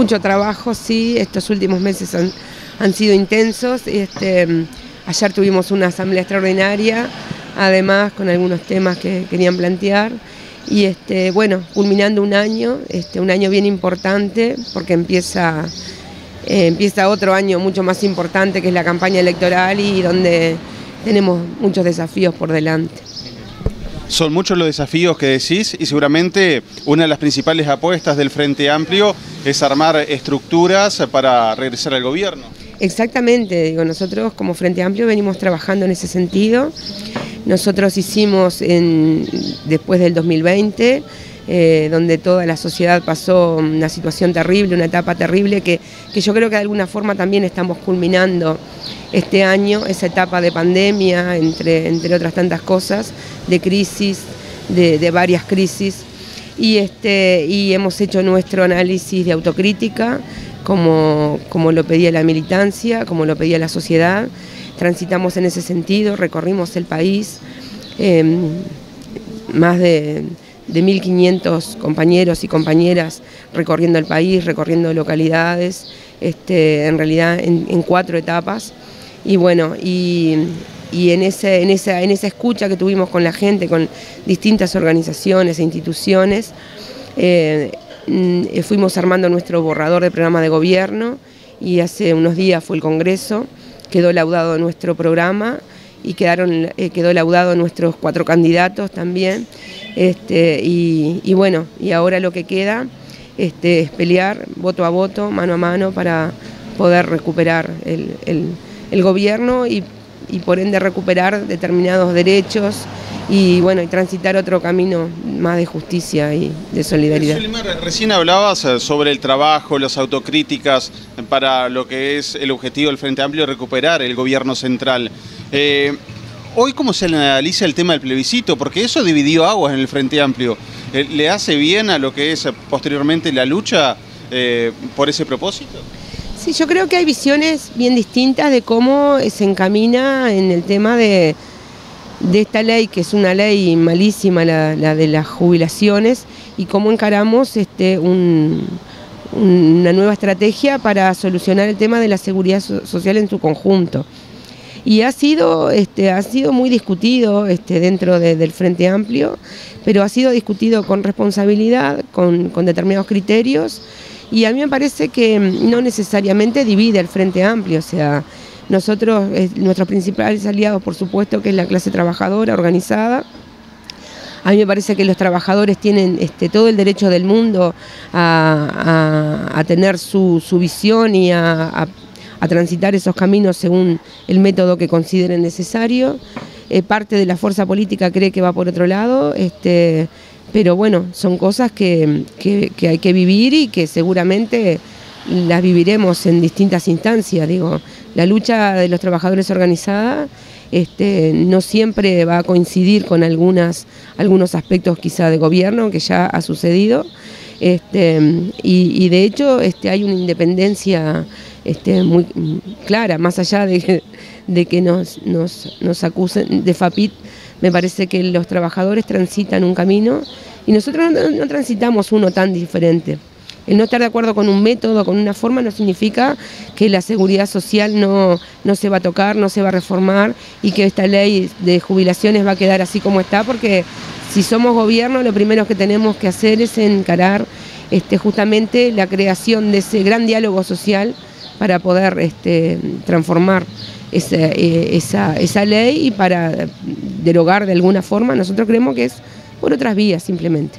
mucho trabajo, sí, estos últimos meses han, han sido intensos. Este, ayer tuvimos una asamblea extraordinaria, además con algunos temas que querían plantear. Y este, bueno, culminando un año, este, un año bien importante, porque empieza, eh, empieza otro año mucho más importante que es la campaña electoral y donde tenemos muchos desafíos por delante. Son muchos los desafíos que decís y seguramente una de las principales apuestas del Frente Amplio es armar estructuras para regresar al gobierno. Exactamente, digo, nosotros como Frente Amplio venimos trabajando en ese sentido. Nosotros hicimos después del 2020 eh, donde toda la sociedad pasó una situación terrible, una etapa terrible que, yo creo que de alguna forma también estamos culminando este año, esa etapa de pandemia, entre, entre otras tantas cosas, de crisis, de, varias crisis, y, este, y hemos hecho nuestro análisis de autocrítica, como, como lo pedía la militancia, como lo pedía la sociedad, transitamos en ese sentido, recorrimos el país, em, más de de 1.500 compañeros y compañeras recorriendo el país, recorriendo localidades, este, en realidad en, cuatro etapas. Y bueno, y, en, ese, en, esa, en esa escucha que tuvimos con la gente, con distintas organizaciones e instituciones, eh, mm, fuimos armando nuestro borrador de programa de gobierno y hace unos días fue el Congreso, quedó laudado nuestro programa y quedaron, eh, quedó laudado nuestros cuatro candidatos también. Este, y, bueno, y ahora lo que queda este, es pelear voto a voto, mano a mano, para poder recuperar el, gobierno y, por ende recuperar determinados derechos y bueno, y transitar otro camino más de justicia y de solidaridad. Recién hablabas eh, sobre el trabajo, las autocríticas para lo que es el objetivo del Frente Amplio, recuperar el gobierno central. Eh, Hoy, ¿cómo se analiza el tema del plebiscito? Porque eso dividió aguas en el Frente Amplio. Eh, ¿Le hace bien a lo que es posteriormente la lucha eh, por ese propósito? Sí, yo creo que hay visiones bien distintas de cómo se encamina en el tema de, esta ley, que es una ley malísima, la, de las jubilaciones, y cómo encaramos este, una nueva estrategia para solucionar el tema de la seguridad social en su conjunto. Y ha sido, este, ha sido muy discutido este, dentro del Frente Amplio, pero ha sido discutido con responsabilidad, con, determinados criterios, y a mí me parece que no necesariamente divide el Frente Amplio, o sea, nosotros, nuestros principales aliados, por supuesto, que es la clase trabajadora organizada, a mí me parece que los trabajadores tienen este, todo el derecho del mundo a, tener su, visión y a, a transitar esos caminos según el método que consideren necesario. Eh, parte de la fuerza política cree que va por otro lado, este, pero bueno, son cosas que, hay que vivir y que seguramente las viviremos en distintas instancias. Digo, la lucha de los trabajadores organizada este, no siempre va a coincidir con algunas, algunos aspectos quizá de gobierno, que ya ha sucedido. Este, y, de hecho este, hay una independencia este, muy clara, más allá de, de que nos, nos, acusen de FAPIT, me parece que los trabajadores transitan un camino y nosotros no, transitamos uno tan diferente. El no estar de acuerdo con un método, con una forma, no significa que la seguridad social no, no se va a tocar, no se va a reformar y que esta ley de jubilaciones va a quedar así como está, porque si somos gobierno, lo primero que tenemos que hacer es encarar este, justamente la creación de ese gran diálogo social para poder este, transformar eh, esa, esa, ley y para derogar de alguna forma, nosotros creemos que es por otras vías simplemente.